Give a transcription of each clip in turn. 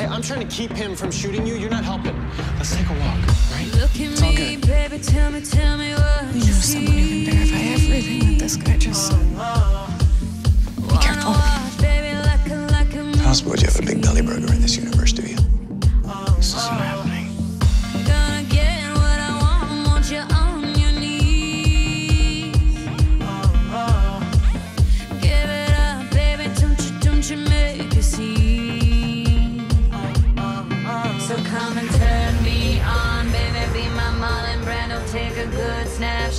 I'm trying to keep him from shooting you. You're not helping. Let's take a walk, right? Look at It's all me, good. baby, tell me, tell me what We you know someone who can verify everything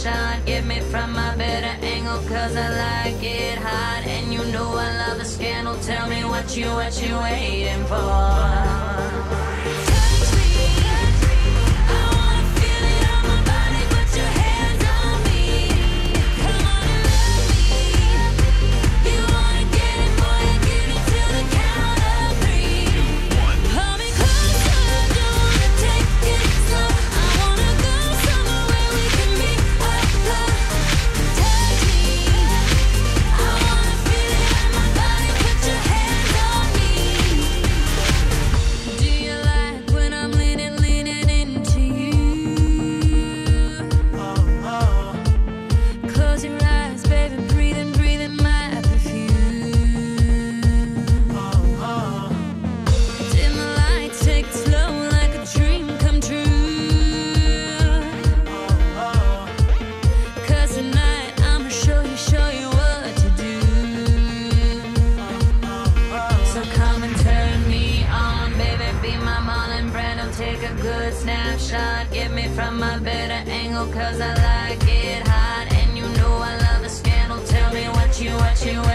snapshot, get me from my better angle, cause I like it hot. And you know I love a scandal, tell me what you, what you waiting for. Be my Marlon Brando. Take a good snapshot, get me from my better angle, cause I like it hot. And you know I love a scandal, tell me what you, what you wait